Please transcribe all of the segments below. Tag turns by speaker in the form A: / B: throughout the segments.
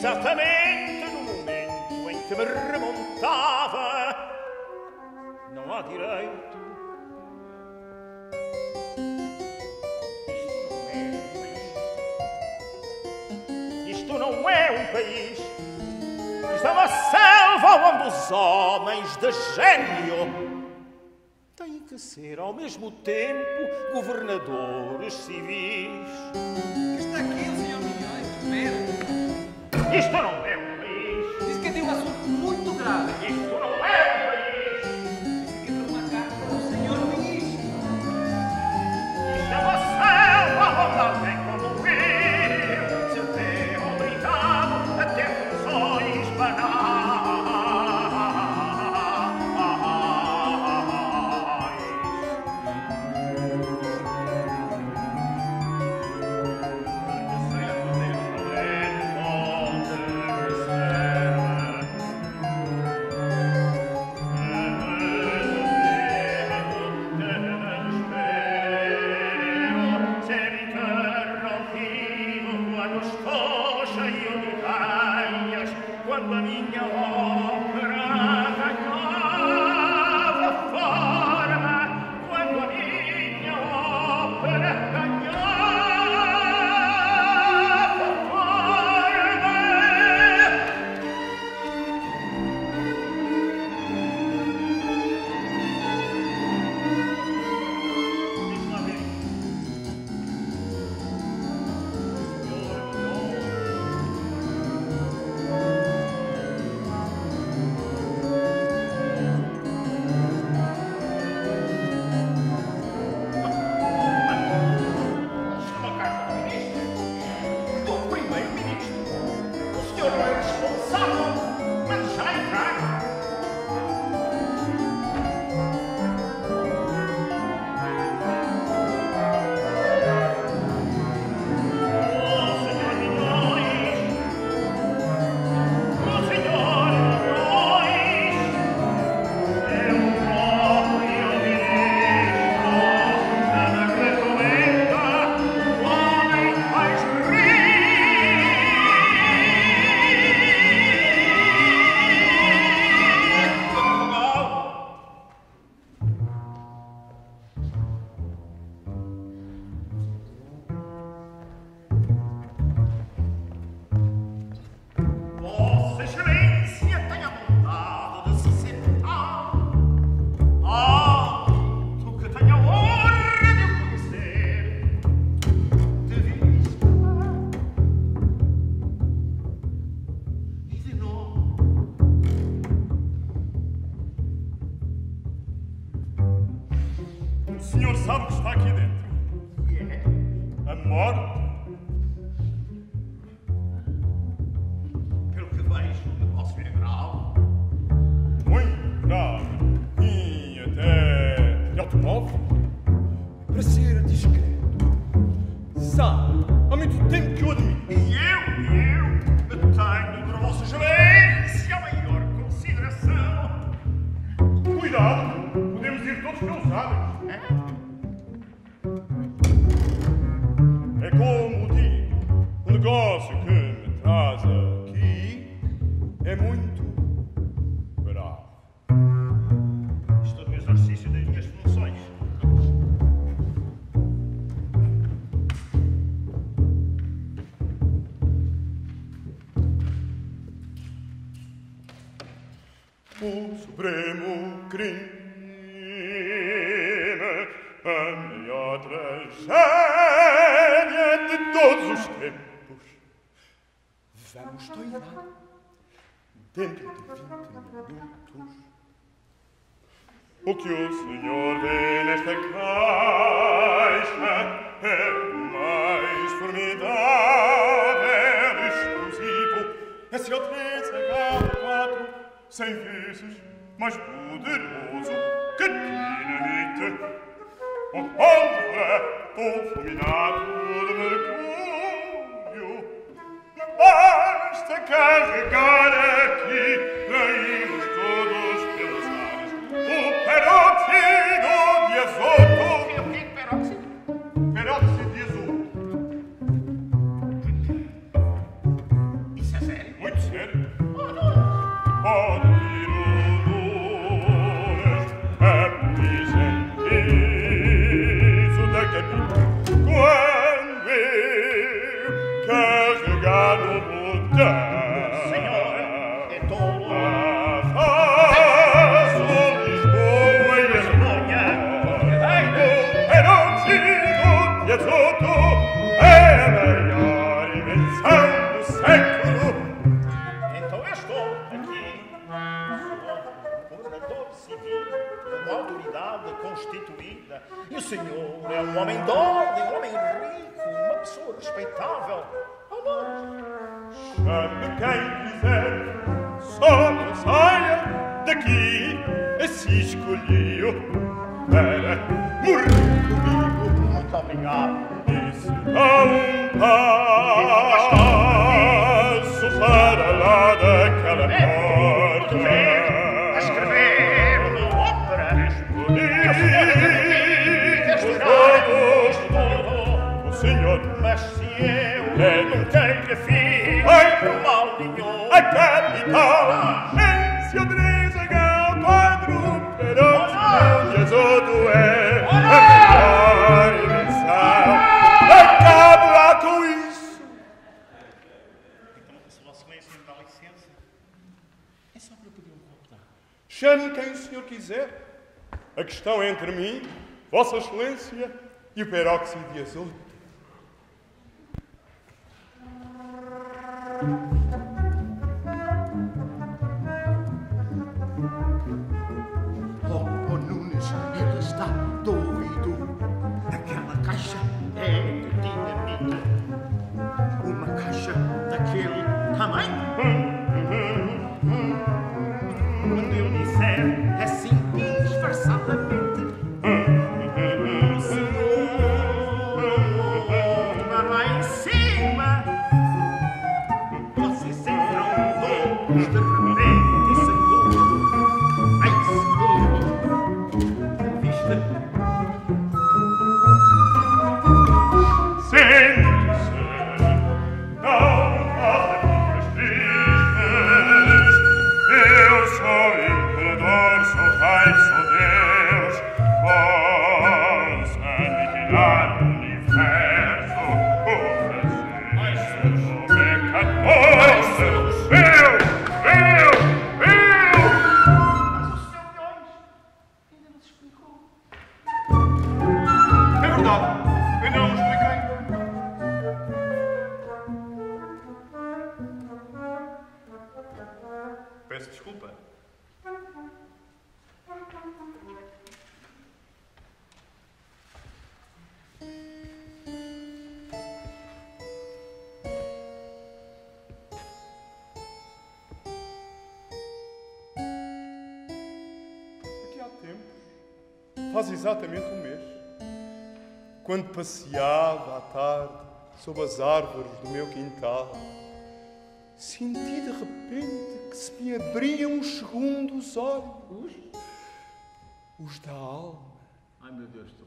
A: esattamente no momento in che mi remontava non ha direi tu Isto não é um país Isto é uma selva onde os homens de gênio têm que ser ao mesmo tempo governadores civis.
B: Está
A: 15 é
B: milhões de merda.
A: Isto não quella
C: mia opera. o supremo crime, a mia tragédia de todos os tempos.
D: Vamos toirar
C: dentro de vinte minutos o que o Senhor vê nesta caixa é sei wesen, mach bude roso, gedine mitte, und oh, ombre, o fulminato de mercurio, basta caricare chi
A: la death. É que sobre podiam contar.
C: Chame quem o senhor quiser. A questão é entre mim, Vossa Excelência e o peróxido de azul. Exatamente um mês, quando passeava à tarde sob as árvores do meu quintal, senti de repente que se me abriam os olhos, os da alma.
E: Ai meu Deus, estou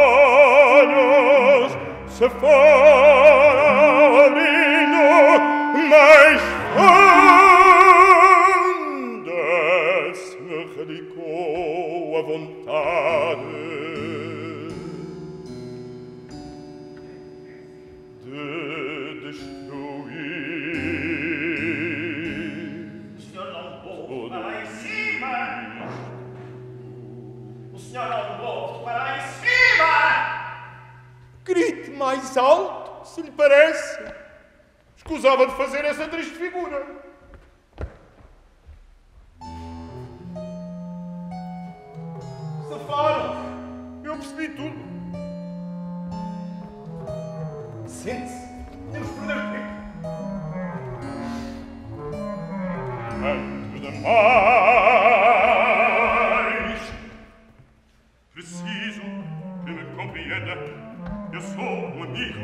C: se foram Escusava de fazer essa triste figura. Safaram! Eu percebi tudo. Sente-se. Temos que perder tempo. Antes de mais, preciso que me compreenda. Eu sou um amigo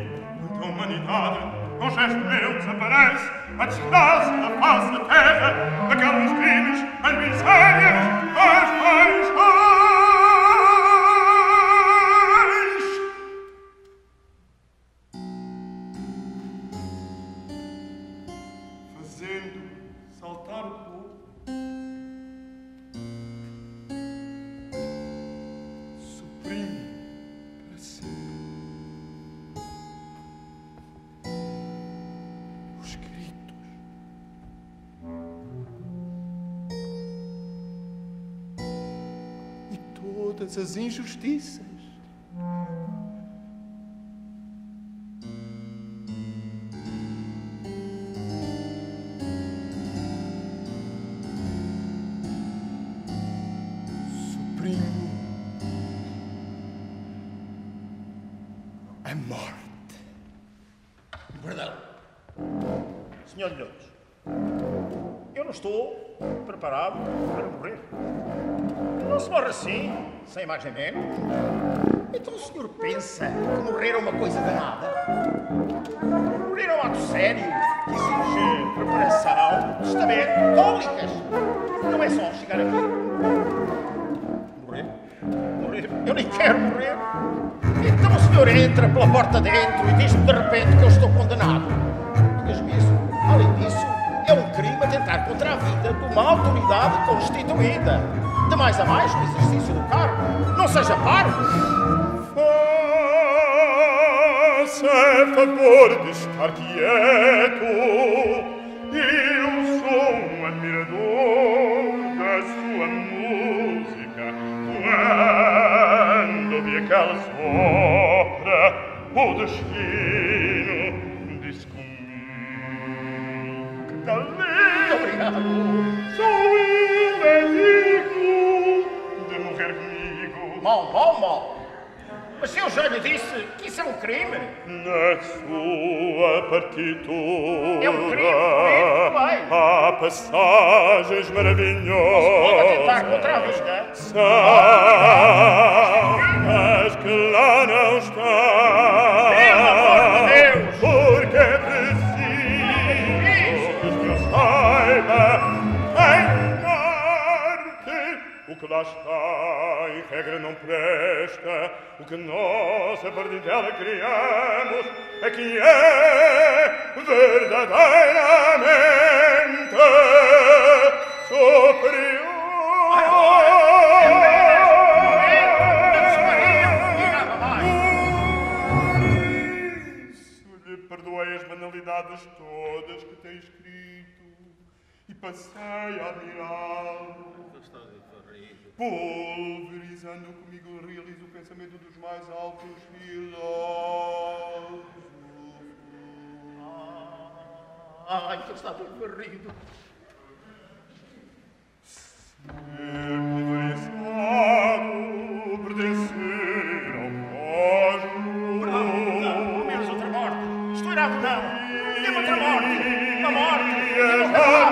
C: da humanidade. Vos est mir uns ein Bereis, hat sich das der Fass der Täfe, der Garten ist grimmig. Todas as injustiças. Suprimo a morte.
A: Perdão. Senhor Milhões, eu não estou preparado para morrer. Se morre assim, sem mais nem menos. Então o senhor pensa que morrer é uma coisa danada? Morrer é um ato sério que exige preparação, testamento, cólicas. Não é só chegar aqui. Morrer? Morrer? Eu nem quero morrer. Então o senhor entra pela porta dentro e diz-me de repente que eu estou condenado. Diga-me isso. Além disso, é um crime atentar contra a vida de uma autoridade constituída. De mais a mais, no exercício do cargo. Não seja parvo.
C: Faça favor de estar quieto. Eu sou um admirador da sua música. Quando aquela sopra, o destino
A: Mal, mal, mal. Mas eu já lhe disse que isso é um crime,
C: Na sua partitura
A: É um crime político, vai.
C: há passagens
A: pode
C: maravilhosas.
A: atentar contra a vida.
C: Mas basta e regra não presta. O que nós a partir dela criamos é que é verdadeiramente superior. Perdoei as banalidades todas que tem escrito e passei a admirá-lo. Polvres andam comigo eu realizo o pensamento dos mais altos filósofos.
A: Ai, ah, que eu estava perdido.
C: Sempre estado pertencer ao cosmo.
A: Bravo, não, menos outra morte. Estou irado, não. Dê-me outra morte. Uma morte. Uma morte.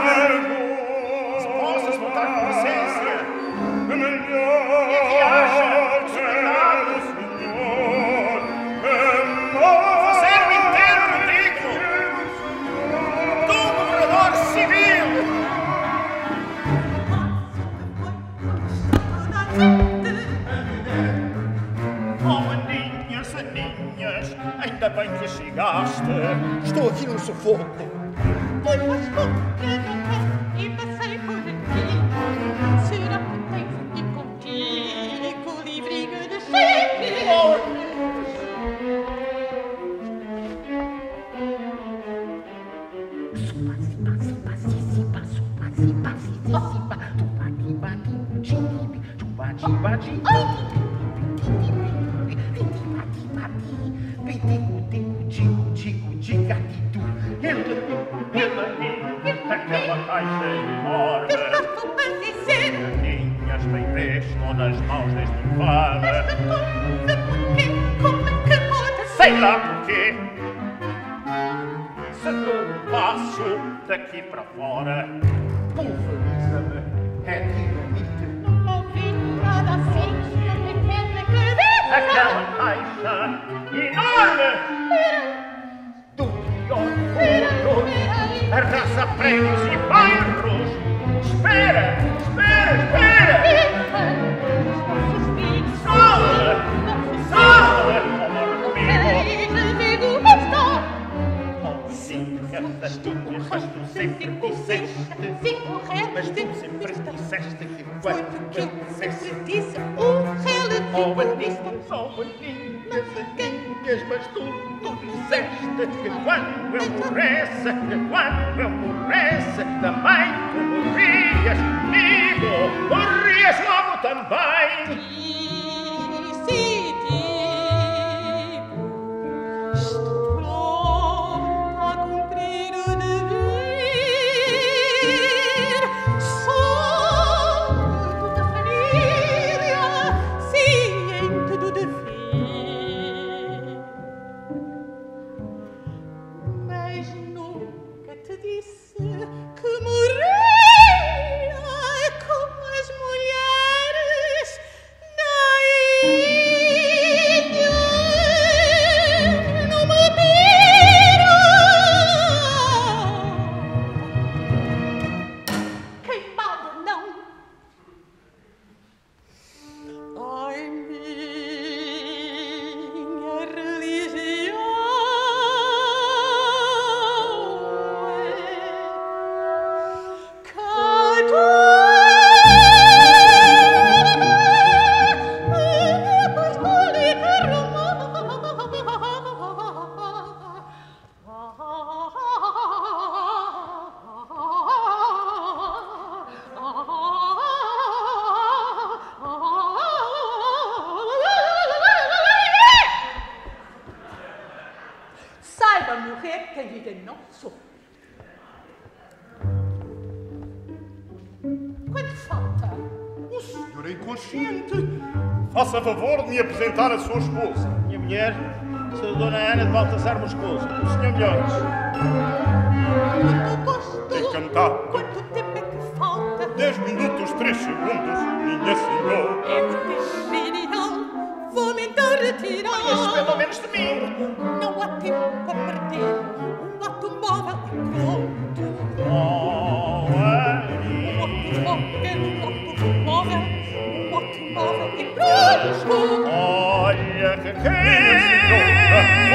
A: lasciaste,
F: sto in
A: un
F: soffoco.
A: Poi the one will caress, the one will caress, the might will caress, Nico, caress, love, também.
C: apresentar
F: as suas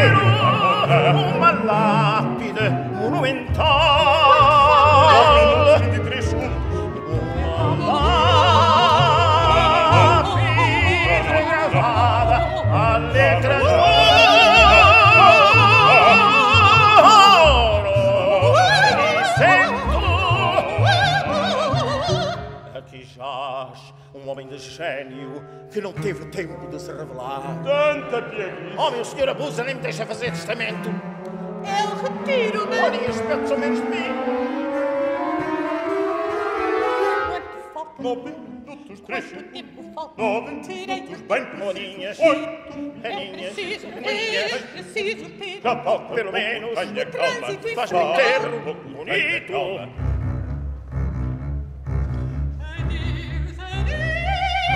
C: nero,
F: una lapide monumentale que não
A: teve tempo de se revelar.
C: Tanta piadinha.
A: Oh, meu senhor abusa, nem me deixa fazer testamento.
F: Eu retiro-me.
A: Olhem, estes petos são menos de mim.
F: Quanto falta?
C: Nove minutos, três
F: Quanto tempo falta?
C: Nove
F: Tirei
C: minutos, bem
A: Moninhas,
C: Oito.
F: É
A: aninhas,
F: preciso ter, preciso ter.
C: Já falta
A: Pelo menos
C: Tenha
F: no
C: calma.
F: trânsito
A: Faz-me enterro bonito.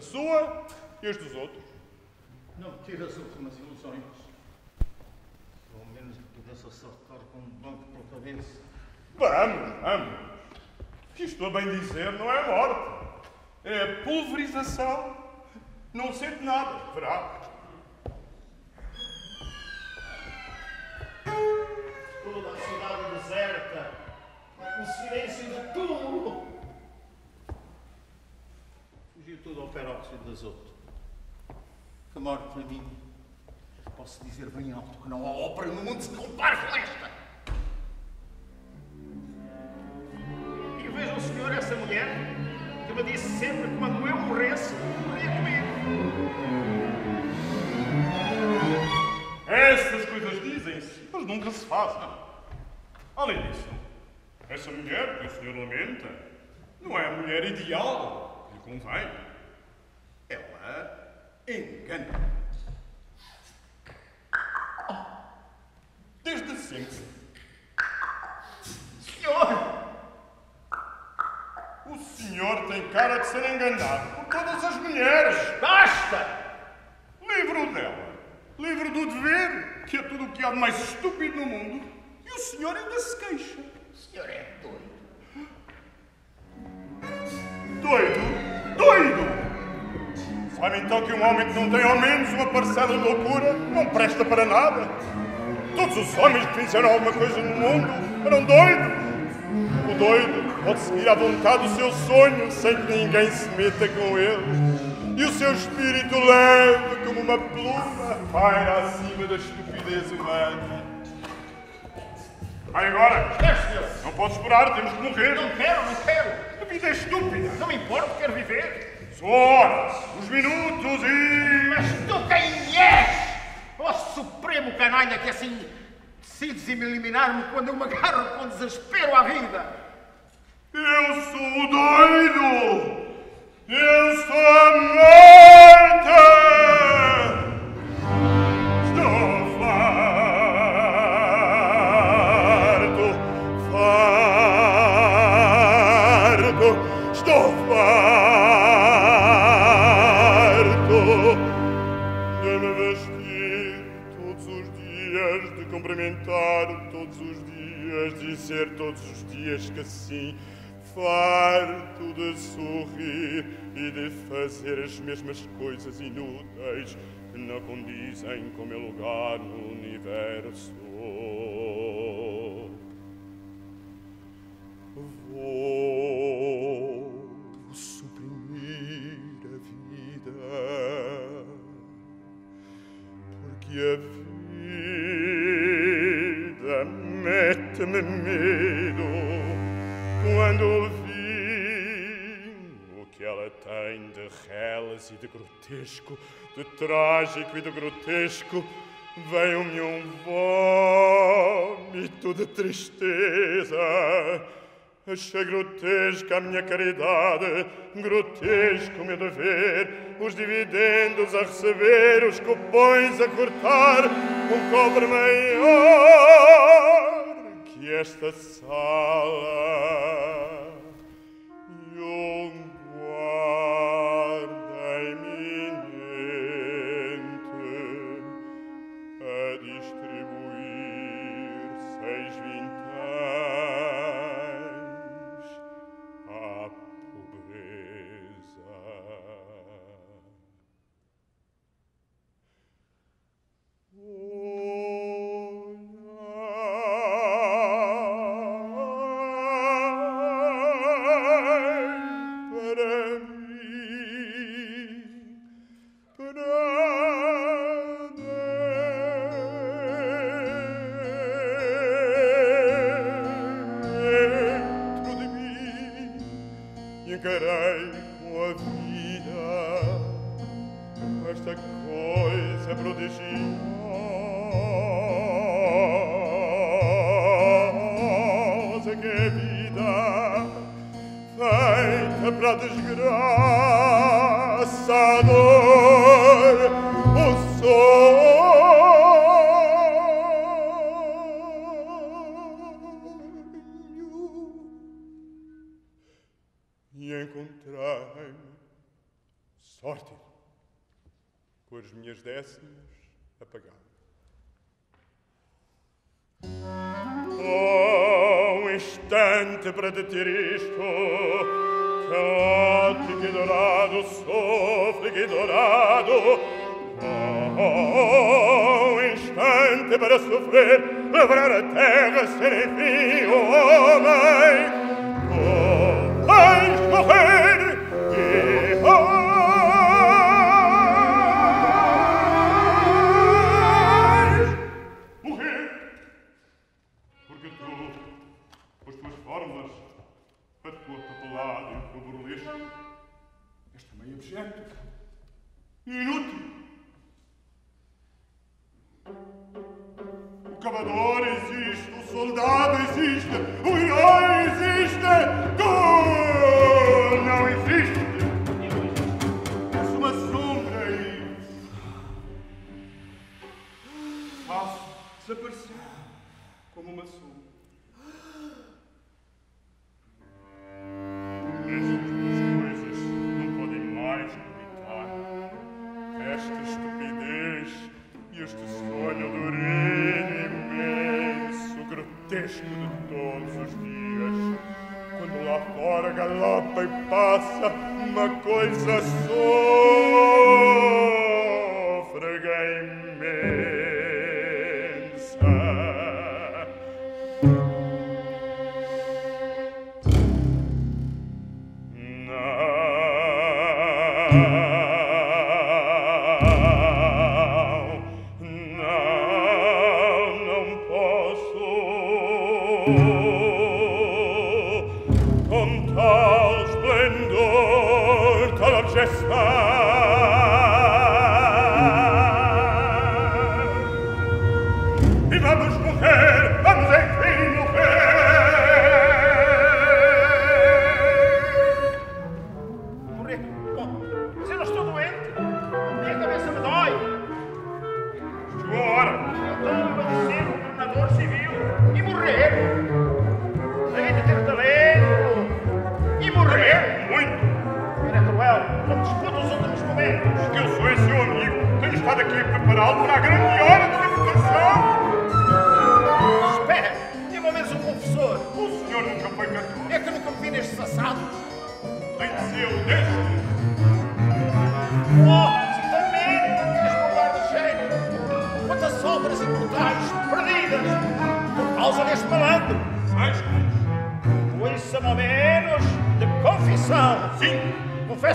A: A
C: sua e as dos outros.
E: Não tira as últimas ilusões. Ao menos que pudesse acertar com um banco pela cabeça.
C: Vamos, vamos. Isto, a bem dizer, não é morte. É pulverização. Não sente nada, verá.
A: Toda a cidade deserta, o silêncio de túmulo.
E: Fugiu tudo ao peróxido de azoto. Que morte para mim. Posso dizer bem alto que não há ópera no mundo se compare com esta.
A: E veja o senhor essa mulher que me disse sempre que quando eu morresse, morria comigo.
C: Essas coisas dizem-se, mas nunca se fazem. Além disso, essa mulher que o senhor lamenta não é a mulher ideal convém. Ela engana. Desde sempre.
A: Senhor!
C: O senhor tem cara de ser enganado por todas as mulheres.
A: Basta!
C: Livro dela. Livro do dever, que é tudo o que há de mais estúpido no mundo. E o senhor ainda se queixa.
A: O senhor é
C: Sabe então que um homem que não tem ao menos uma parcela de loucura não presta para nada? Todos os homens que fizeram alguma coisa no mundo eram doidos. O doido pode seguir à vontade o seu sonho sem que ninguém se meta com ele. E o seu espírito leve como uma pluma paira acima da estupidez humana. Vai agora!
A: Esquece-se!
C: Não posso esperar, temos que morrer.
A: Não quero, não quero!
C: A vida é estúpida.
A: Não me importa, quero viver!
C: As horas, os minutos e...
A: Mas tu quem és? Ó supremo canalha que assim decides eliminar-me quando eu me agarro com desespero à vida!
C: Eu sou o doido! Eu sou a morte! Todos os dias que sim, farto de sorrir e de fazer as mesmas coisas inúteis que não condizem com o meu lugar no universo. Vou suprimir a vida porque a crazy, de grotesco, de trágico e de grotesco, veio-me um vômito de tristeza. Achei grotesca a minha caridade, grotesco o meu dever, os dividendos a receber, os cupões a cortar, um cobre maior que esta sala. time. Sorte! Com as minhas décimas apagadas. Oh, um instante para deter isto, Caótico e dourado, sofre e dourado, oh, um instante para sofrer, levrar a terra, ser enfim oh, homem, oh, anjo, rei, scelto. Inutile. Un cavador existe, un soldato existe, un eroe existe, tu non esiste. vedești, ești sonia durerii mei, sucrătești de
A: tot să știești. Când la forga lapă-i pasă, mă
C: colza
A: sol,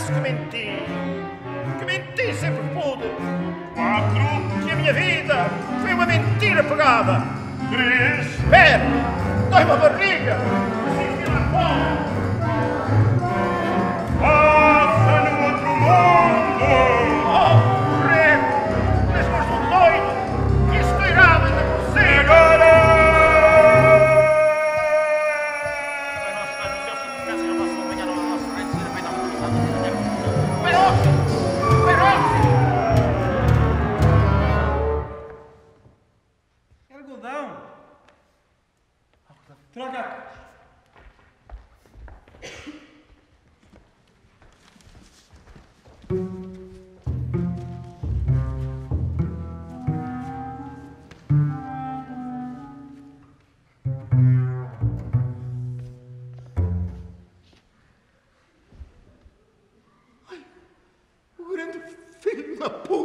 A: Testament a
D: poo